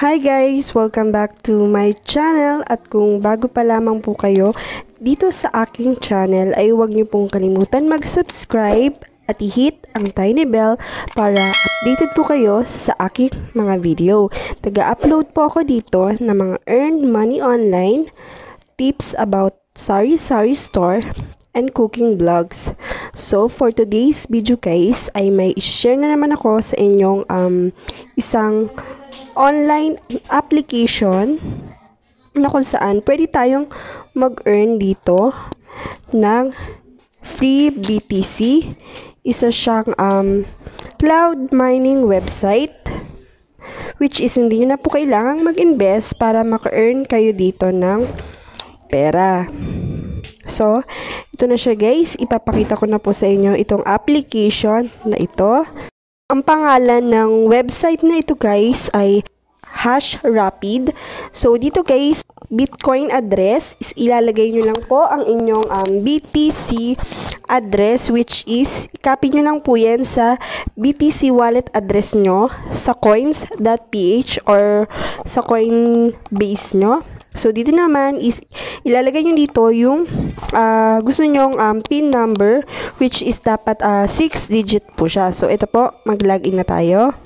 Hi guys! Welcome back to my channel at kung bago pa lamang po kayo dito sa aking channel ay huwag niyo pong kalimutan mag-subscribe at i-hit ang tiny bell para updated po kayo sa aking mga video. Taga-upload po ako dito ng mga earn money online, tips about sari-sari store, and cooking vlogs. So, for today's video guys, ay may share na naman ako sa inyong um, isang online application na kung saan pwede tayong mag-earn dito ng free BTC. Isa siyang um, cloud mining website which is hindi na po kailangang mag-invest para maka-earn kayo dito ng pera. So, ito na siya guys. Ipapakita ko na po sa inyo itong application na ito. Ang pangalan ng website na ito guys ay Hash Rapid. So dito guys, Bitcoin address is ilalagay nyo lang po ang inyong um, BTC address which is copy nyo lang po yan sa BTC wallet address nyo sa coins.ph or sa Coinbase nyo. So, dito naman is ilalagay nyo dito yung uh, gusto nyong um, PIN number which is dapat 6 uh, digit po siya. So, ito po, mag-login na tayo.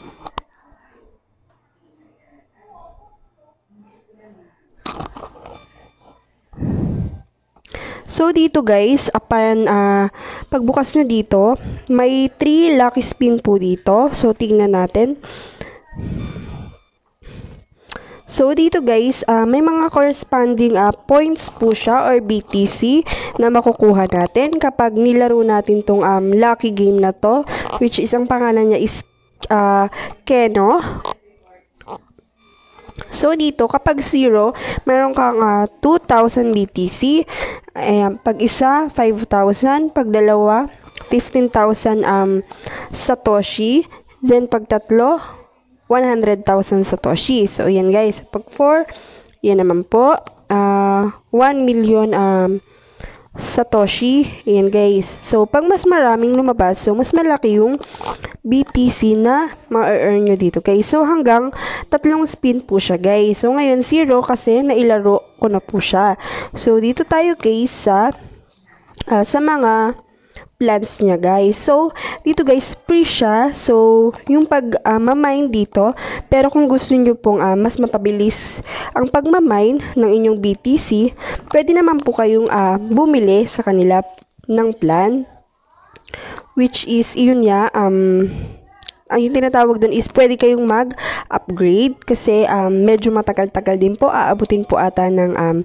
So, dito guys, upon uh, pagbukas nyo dito, may 3 lucky spin po dito. So, tingnan natin. So, dito guys, uh, may mga corresponding uh, points po siya or BTC na makukuha natin kapag nilaro natin tong um, lucky game na to, which is ang pangalan niya is uh, Keno. So, dito, kapag 0, meron kang uh, 2,000 BTC. Ayan, pag isa, 5,000. Pag dalawa, 15,000 um, Satoshi. Then, pag tatlo, 100,000 Satoshi. So, yan guys. Pag 4, yan naman po. Uh, 1 million um, Satoshi. Yan guys. So, pag mas maraming lumabas, so mas malaki yung BTC na ma-earn nyo dito guys. So, hanggang tatlong spin po siya guys. So, ngayon 0 kasi nailaro ko na po siya. So, dito tayo guys sa uh, sa mga plans niya guys. So, dito guys, free siya. So, yung pag uh, dito, pero kung gusto niyo pong uh, mas mapabilis ang pagmamine ng inyong BTC, pwede naman po kayong uh, bumili sa kanila ng plan. Which is, yun niya, um, ang yung tinatawag doon is pwede kayong mag-upgrade kasi um, medyo matagal-tagal din po. Aabutin po ata ng um,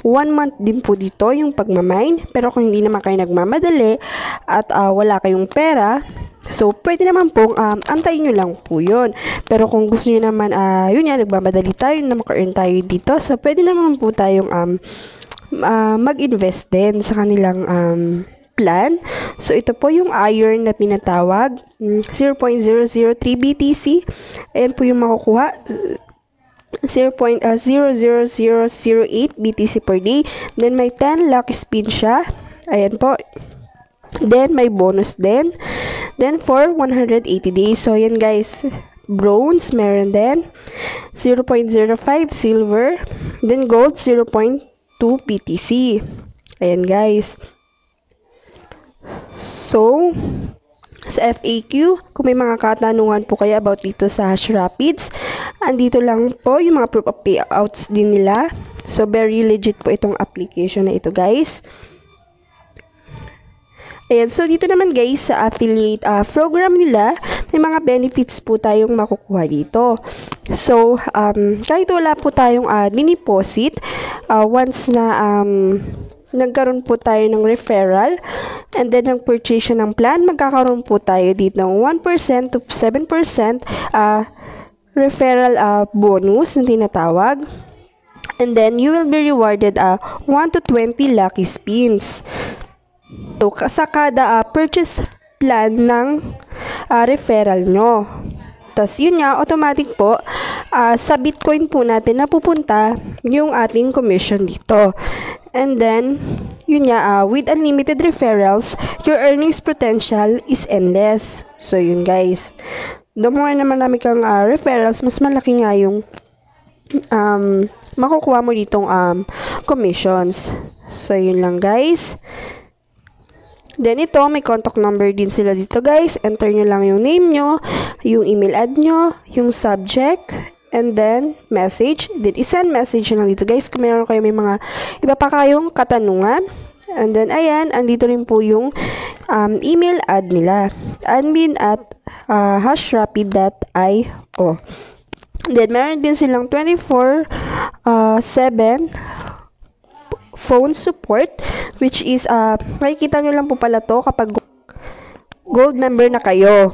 one month din po dito yung pagmamine. Pero kung hindi naman kayo nagmamadali at uh, wala kayong pera, so pwede naman pong um, antayin nyo lang po yun. Pero kung gusto nyo naman, uh, yun yan, nagmamadali tayo na maka-earn tayo dito. So pwede naman po tayong um, uh, mag-invest din sa kanilang um, plan. So, ito po yung iron na tinatawag. 0.003 BTC. Ayan po yung makukuha. 0.00008 BTC per day. Then, may 10 lucky spin siya. Ayan po. Then, may bonus din. Then, for 180 days. So, ayan guys. Bronze, meron din. 0.05 silver. Then, gold, 0.2 BTC. Ayan guys. So, sa FAQ, kung may mga katanungan po kayo about dito sa Hash Rapids, andito lang po yung mga proof of payouts din nila. So, very legit po itong application na ito, guys. Ayan, so dito naman guys, sa affiliate uh, program nila, may mga benefits po tayong makukuha dito. So, um, kahit wala po tayong uh, diniposit, uh, once na um, nagkaroon po tayo ng referral and then ang purchase ng plan, magkakaroon po tayo dito ng 1% to 7% uh, referral uh, bonus na tinatawag. And then, you will be rewarded uh, 1 to 20 lucky spins. So, sa kada uh, purchase plan ng uh, referral nyo. Tapos, yun nga, automatic po, uh, sa Bitcoin po natin napupunta yung ating commission dito. And then, yun nga, uh, with unlimited referrals, your earnings potential is endless. So, yun guys. The more naman namin kang uh, referrals, mas malaki nga yung um, makukuha mo ditong um, commissions. So, yun lang guys. Then ito, may contact number din sila dito guys. Enter nyo lang yung name nyo, yung email ad nyo, yung subject, and then message. Then isend message lang dito guys kung meron kayo may mga iba pa kayong katanungan. And then ayan, andito rin po yung um, email ad nila. Admin at uh, hashrapid.io. Then meron din silang 24 uh, 7 phone support which is uh, makikita nyo lang po pala to kapag gold member na kayo.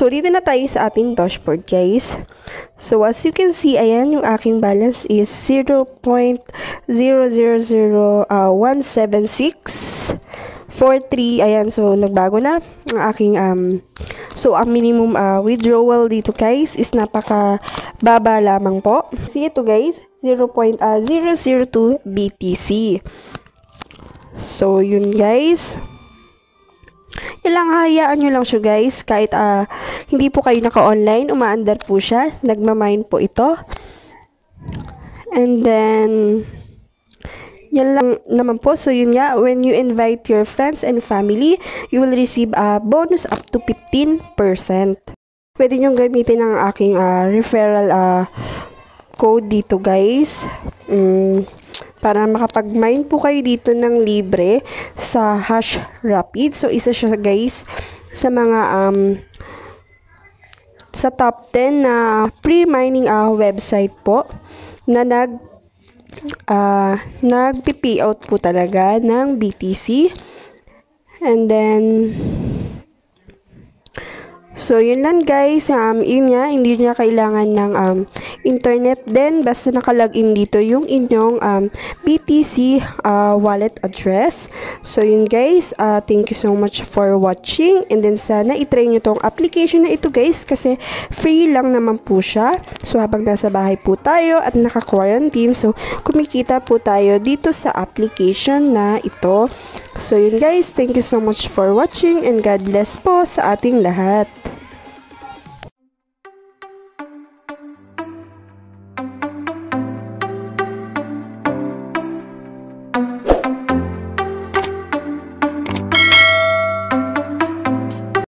So, dito na tayo sa ating dashboard, guys. So, as you can see, ayan, yung aking balance is 0.00017643. Ayan, so, nagbago na ang aking, um, so, ang minimum uh, withdrawal dito, guys, is napaka baba lamang po. See ito, guys, 0.002 BTC. So, yun, guys. Ilang hayaan nyo lang siya guys, kahit uh, hindi po kayo naka-online, umaandar po siya, nagmamine po ito. And then, yan lang naman po. So, yun nga, when you invite your friends and family, you will receive a bonus up to 15%. Pwede nyo gamitin ang aking uh, referral uh, code dito guys. Mm, para makapag-mine po kayo dito ng libre sa Hash Rapid. So, isa siya guys sa mga um, sa top 10 na pre-mining uh, website po na nag uh, nag-pay out po talaga ng BTC. And then, So, yun lang guys. Um, yun nga, hindi niya kailangan ng um, internet din. Basta nakalagin dito yung inyong um, BTC uh, wallet address. So, yun guys. Uh, thank you so much for watching. And then, sana itry nyo tong application na ito guys. Kasi free lang naman po siya. So, habang nasa bahay po tayo at naka-quarantine. So, kumikita po tayo dito sa application na ito. So, yun guys. Thank you so much for watching and God bless po sa ating lahat.